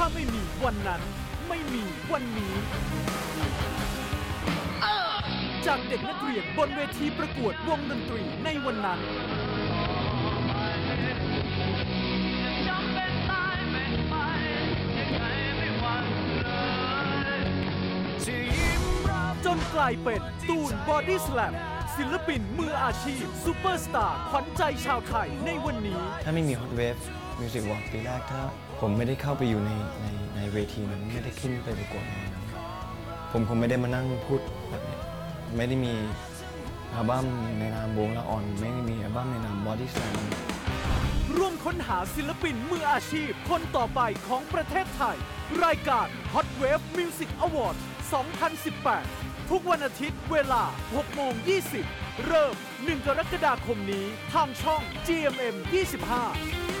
ถ้าไม่มีวันนั้น ไม่มีวันนี้ จากเด็กนักเรียนบนเวทีประกวดวงดนตรีในวันนั้น จำเป็นตายเป็นไปยังไงไม่หวั่นเลยที่ยิ้มรับ จนกลายเป็นตูนบอดี้ส a ลม ศิลปินมืออาชีพซูเปอร์สตาร์ขวัญใจชาวไทยในวันนี้ ถ้าไม่มี Hot Wave Music Award ปีแรกถ้าผมไม่ได้เข้าไปอยู่ในในในเวทีนั้นไม่ได้ขึ้นไปประกวดในนั้นผมคงไม่ได้มานั่งพูดแบบนี้ไม่ได้มีอัลบั้มในนามวงละอ่อน ไม่ได้มีอัลบั้มในนาม Body Slam ร่วมค้นหาศิลปินมืออาชีพ คนต่อไปของประเทศไทย รายการ Hot Wave Music Award 2018 ทุกวันอาทิตย์เวลา 6 โมง 20 เริ่ม 1 กรกฎาคมนี้ ทางช่อง GMM 25